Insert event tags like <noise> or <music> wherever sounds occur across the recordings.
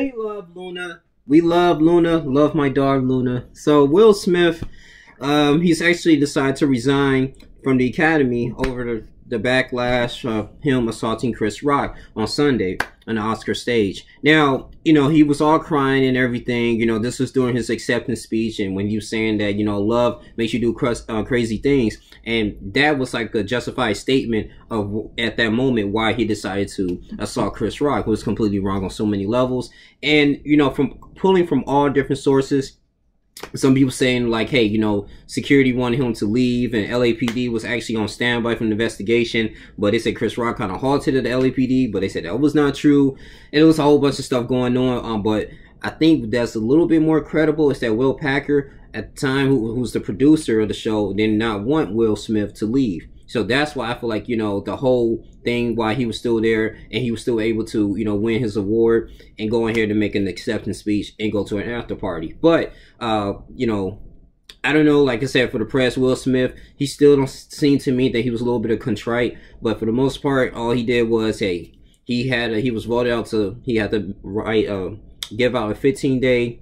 We love Luna. We love Luna. Love my dog Luna. So Will Smith, um, he's actually decided to resign from the Academy over the, the backlash of him assaulting Chris Rock on Sunday on the Oscar stage. Now, you know, he was all crying and everything. You know, this was during his acceptance speech, and when he was saying that, you know, love makes you do cr- uh, crazy things, and that was like a justified statement of at that moment why he decided to assault Chris Rock. It was completely wrong on so many levels, and you know, from pulling from all different sources some people saying like, hey, you know, security wanted him to leave, and LAPD was actually on standby for an investigation, but they said Chris Rock kind of halted at the LAPD, but they said that was not true, and it was a whole bunch of stuff going on. Um, but I think that's a little bit more credible is that Will Packer at the time, who, who's the producer of the show, did not want Will Smith to leave. So that's why I feel like, you know, the whole thing why he was still there and he was still able to, you know, win his award and go in here to make an acceptance speech and go to an after party. But, uh, you know, I don't know, like I said, for the press, Will Smith, he still don't seem to me that he was a little bit of contrite, but for the most part, all he did was, hey, he had, a, he was voted out to, he had to write, uh, give out a 15 day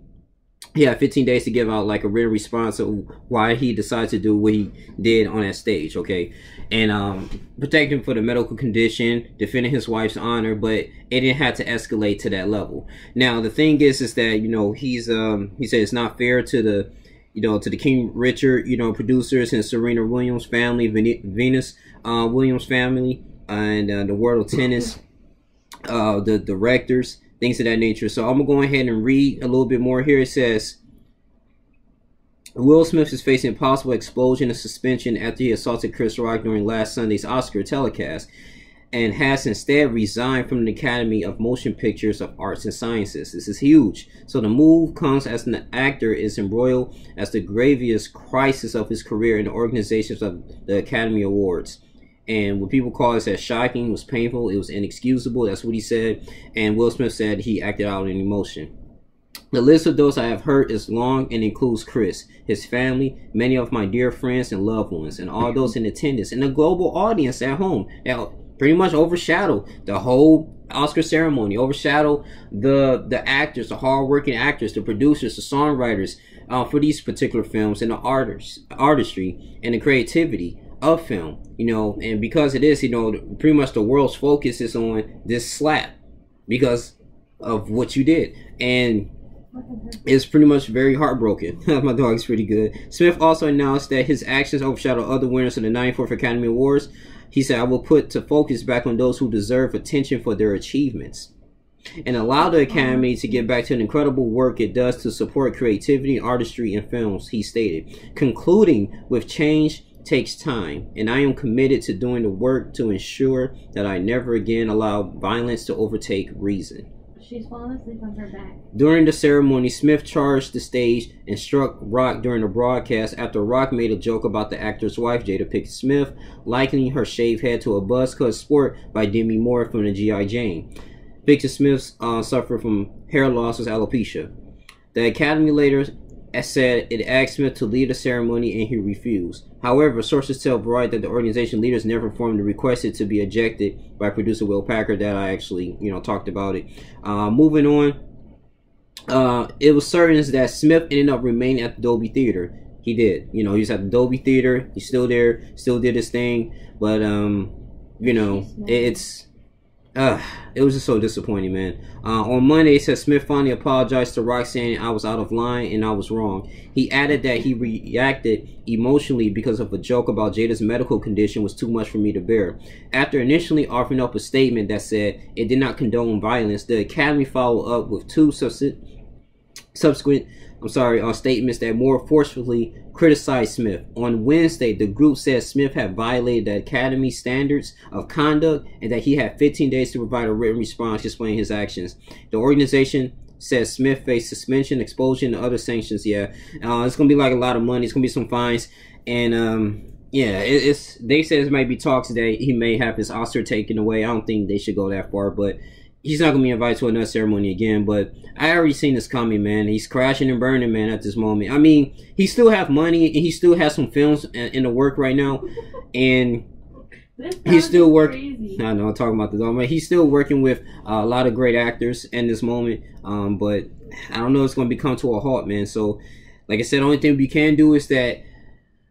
he had 15 days to give out like a written response of why he decided to do what he did on that stage okay? And um protect him for the medical condition defending his wife's honor but it didn't have to escalate to that level. Now the thing is is that you know he's um he said it's not fair to the you know to the king richard you know producers and serena williams family venus uh, williams family and uh, the world of tennis uh the directors things of that nature. So I'm gonna go ahead and read a little bit more here. It says Will Smith is facing possible expulsion and suspension after he assaulted Chris Rock during last Sunday's Oscar telecast and has instead resigned from the Academy of Motion Pictures of Arts and Sciences. This is huge. So the move comes as an actor is embroiled as the gravest crisis of his career in the organizations of the Academy Awards. And what people call this as shocking was painful. It was inexcusable. That's what he said. And Will Smith said he acted out in emotion. The list of those I have hurt is long and includes Chris, his family, many of my dear friends and loved ones, and all those in attendance, and the global audience at home that pretty much overshadow the whole Oscar ceremony, overshadow the the actors, the hardworking actors, the producers, the songwriters uh, for these particular films, and the artists, artistry, and the creativity of film, you know, and because it is, you know, pretty much the world's focus is on this slap because of what you did. And it's pretty much very heartbroken. <laughs> My dog's pretty good. Smith also announced that his actions overshadow other winners of the 94th Academy Awards. He said, I will put to focus back on those who deserve attention for their achievements and allow the Academy to get back to the incredible work it does to support creativity, artistry, and films, he stated. Concluding with change takes time, and I am committed to doing the work to ensure that I never again allow violence to overtake reason. She's fallen asleep on her back. During the ceremony, Smith charged the stage and struck Rock during the broadcast after Rock made a joke about the actor's wife, Jada Pinkett Smith, likening her shaved head to a buzz cut sport by Demi Moore from the G.I. Jane. Pinkett Smith uh, suffered from hair loss with alopecia. The Academy later said it asked Smith to lead the ceremony and he refused. However, sources tell Variety that the organization leaders never formally requested to be ejected by producer Will Packer. That I actually, you know, talked about it. Uh, moving on, uh, it was certain that Smith ended up remaining at the Dolby Theater. He did. You know, he's at the Dolby Theater. He's still there. Still did his thing. But um, you know, it's uh, it was just so disappointing, man. Uh, on Monday, he said Smith finally apologized to Rock, saying I was out of line and I was wrong. He added that he reacted emotionally because of a joke about Jada's medical condition was too much for me to bear. After initially offering up a statement that said it did not condone violence, the Academy followed up with two subsequent I'm sorry, on statements that more forcefully criticized Smith. On Wednesday, the group said Smith had violated the Academy standards of conduct and that he had 15 days to provide a written response explaining his actions. The organization says Smith faced suspension, expulsion, and other sanctions. Yeah, uh, it's gonna be like a lot of money. It's gonna be some fines, and um, yeah, it, it's they said it might be talks that he may have his Oscar taken away. I don't think they should go that far, but he's not gonna be invited to another ceremony again. But I already seen this coming, man. He's crashing and burning, man, at this moment. I mean, he still have money and he still has some films in the work right now, and He's still working. I know I'm talking about the dog, but he's still working with uh, a lot of great actors in this moment. Um, but I don't know it's going to become to a halt, man. So, like I said, the only thing we can do is that.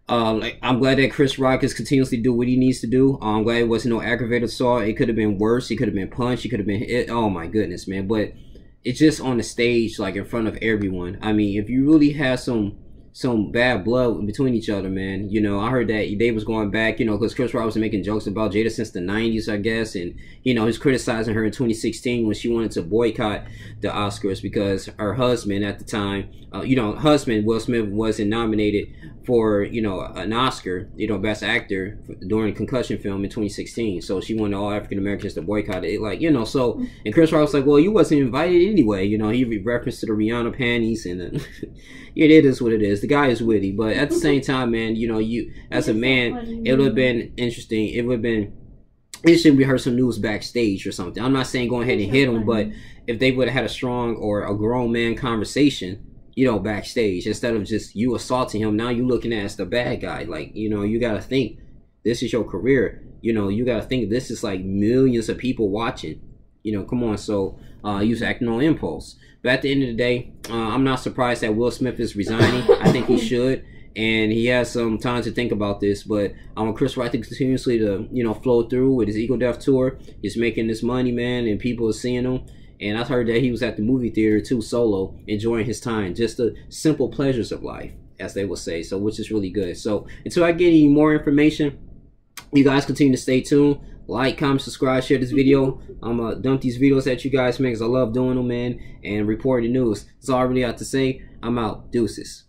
Uh, like I'm glad that Chris Rock is continuously do what he needs to do. Uh, I'm glad it wasn't no aggravated assault. It could have been worse. He could have been punched. He could have been hit. Oh my goodness, man! But it's just on the stage, like in front of everyone. I mean, if you really have some some bad blood between each other, man. You know, I heard that they was going back, you know, because Chris Rock was making jokes about Jada since the '90s, I guess, and you know, he's criticizing her in 2016 when she wanted to boycott the Oscars because her husband at the time, uh, you know, husband Will Smith wasn't nominated for you know an Oscar, you know, Best Actor during concussion film in 2016. So she wanted all African Americans to boycott it, like you know. So and Chris Rock was like, "Well, you wasn't invited anyway." You know, he referenced to the Rihanna panties, and uh, <laughs> it is what it is. The guy is witty, but at the same time, man, you know, you as a man, it would have been interesting. It would have been interesting. We heard some news backstage or something. I'm not saying go ahead and hit him, but if they would have had a strong or a grown man conversation you know, backstage instead of just you assaulting him. Now you looking at as the bad guy. Like, you know, you got to think this is your career. You know, you got to think this is like millions of people watching. You know, come on. So uh, he was acting on impulse. But at the end of the day, uh, I'm not surprised that Will Smith is resigning. I think he <laughs> should. And he has some time to think about this, but I want Chris Rock to continuously to you know flow through with his Ego Death tour. He's making this money, man, and people are seeing him. And I heard that he was at the movie theater too, solo, enjoying his time, just the simple pleasures of life, as they will say. So, which is really good. So, until I get any more information, you guys continue to stay tuned. Like, comment, subscribe, share this video. I'm gonna dump these videos at you guys, man, because I love doing them, man, and reporting the news. That's all I really have to say. I'm out. Deuces.